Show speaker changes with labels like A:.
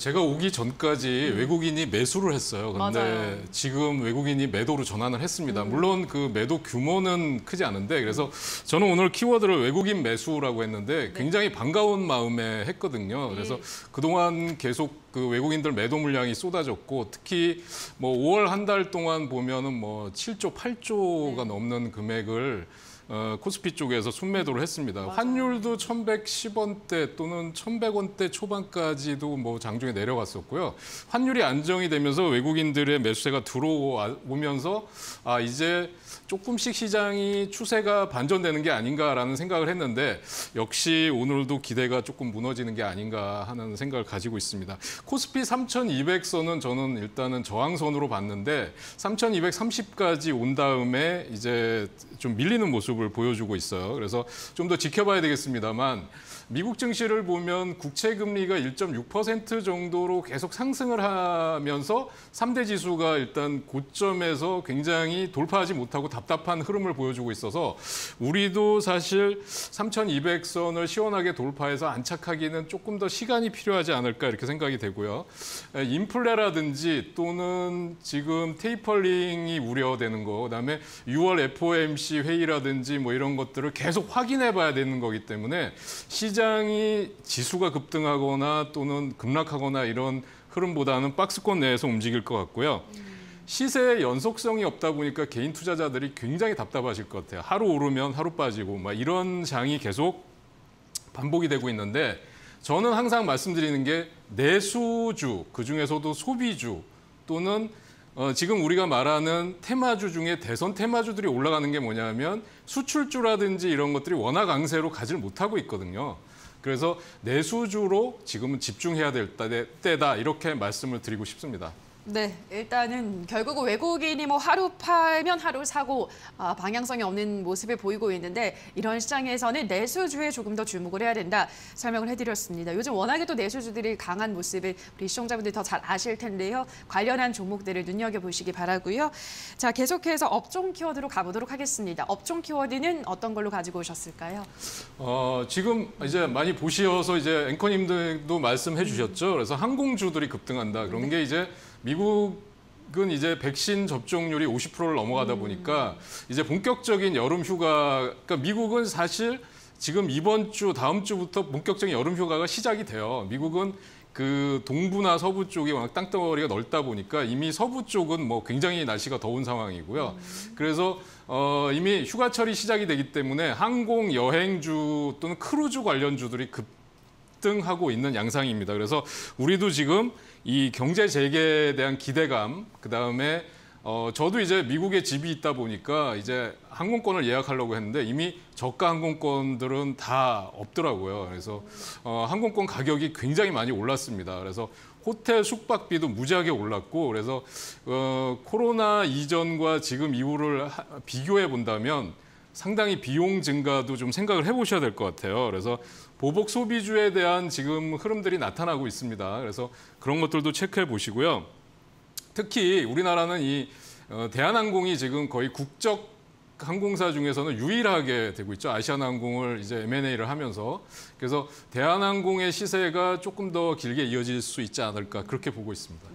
A: 제가 오기 전까지 외국인이 매수를 했어요. 근데
B: 음. 맞아요. 음.
A: 지금 외국인이 매도로 전환을 했습니다. 물론 그 매도 규모는 크지 않은데 그래서 저는 오늘 키워드를 외국인 매수라고 했는데 굉장히 반가운 마음에 했거든요. 그래서
B: 네.
A: 그동안 계속 그 외국인들 매도 물량이 쏟아졌고 특히 뭐 5월 한 달 동안 보면은 뭐 7조, 8조가
B: 네.
A: 넘는 금액을 어, 코스피 쪽에서 순매도를 했습니다.
B: 맞아요.
A: 환율도 1,110원대 또는 1,100원대 초반까지도 뭐 장중에 내려갔었고요. 환율이 안정이 되면서 외국인들의 매수세가 들어오면서 아 이제 조금씩 시장이 추세가 반전되는 게 아닌가라는 생각을 했는데 역시 오늘도 기대가 조금 무너지는 게 아닌가 하는 생각을 가지고 있습니다. 코스피 3,200선은 저는 일단은 저항선으로 봤는데 3,230까지 온 다음에 이제 좀 밀리는 모습 을 보여주고 있어요. 그래서 좀 더 지켜봐야 되겠습니다만 미국 증시를 보면 국채 금리가 1.6% 정도로 계속 상승을 하면서 3대 지수가 일단 고점에서 굉장히 돌파하지 못하고 답답한 흐름을 보여주고 있어서 우리도 사실 3,200선을 시원하게 돌파해서 안착하기는 조금 더 시간이 필요하지 않을까 이렇게 생각이 되고요. 에, 인플레라든지 또는 지금 테이퍼링이 우려되는 거, 그다음에 6월 FOMC 회의라든지 뭐 이런 것들을 계속 확인해 봐야 되는 거기 때문에 시장 이 지수가 급등하거나 또는 급락하거나 이런 흐름보다는 박스권 내에서 움직일 것 같고요. 시세의 연속성이 없다 보니까 개인 투자자들이 굉장히 답답하실 것 같아요. 하루 오르면 하루 빠지고 막 이런 장이 계속 반복이 되고 있는데 저는 항상 말씀드리는 게 내수주 그 중에서도 소비주 또는 어, 지금 우리가 말하는 테마주 중에 대선 테마주들이 올라가는 게 뭐냐면 수출주라든지 이런 것들이 워낙 강세로 가지를 못하고 있거든요. 그래서 내수주로 지금은 집중해야 될 때- 때다 이렇게 말씀을 드리고 싶습니다.
B: 네, 일단은 결국은 외국인이 뭐 하루 팔면 하루 사고 아, 방향성이 없는 모습을 보이고 있는데 이런 시장에서는 내수주에 조금 더 주목을 해야 된다 설명을 해드렸습니다. 요즘 워낙에 또 내수주들이 강한 모습을 우리 시청자분들이 더 잘 아실 텐데요. 관련한 종목들을 눈여겨보시기 바라고요. 자, 계속해서 업종 키워드로 가보도록 하겠습니다. 업종 키워드는 어떤 걸로 가지고 오셨을까요?
A: 어, 지금 이제 많이 보시어서 이제 앵커님들도 말씀해 주셨죠. 그래서 항공주들이 급등한다. 그런 게 이제 미국은 이제 백신 접종률이 50%를 넘어가다 보니까 이제 본격적인 여름 휴가, 그러니까 미국은 사실 지금 이번 주, 다음 주부터 본격적인 여름 휴가가 시작이 돼요. 미국은 그 동부나 서부 쪽이 워낙 땅덩어리가 넓다 보니까 이미 서부 쪽은 뭐 굉장히 날씨가 더운 상황이고요. 그래서 어, 이미 휴가철이 시작이 되기 때문에 항공 여행주 또는 크루즈 관련주들이 급 등하고 있는 양상입니다. 그래서 우리도 지금 이 경제 재개에 대한 기대감, 그 다음에 어, 저도 이제 미국에 집이 있다 보니까 이제 항공권을 예약하려고 했는데 이미 저가 항공권들은 다 없더라고요. 그래서 어, 항공권 가격이 굉장히 많이 올랐습니다. 그래서 호텔 숙박비도 무지하게 올랐고 그래서 어, 코로나 이전과 지금 이후를 하- 비교해 본다면 상당히 비용 증가도 좀 생각을 해보셔야 될 것 같아요. 그래서 보복 소비주에 대한 지금 흐름들이 나타나고 있습니다. 그래서 그런 것들도 체크해 보시고요. 특히 우리나라는 이 어, 대한항공이 지금 거의 국적 항공사 중에서는 유일하게 되고 있죠. 아시아나항공을 이제 M&A를 하면서 그래서 대한항공의 시세가 조금 더 길게 이어질 수 있지 않을까 그렇게 보고 있습니다.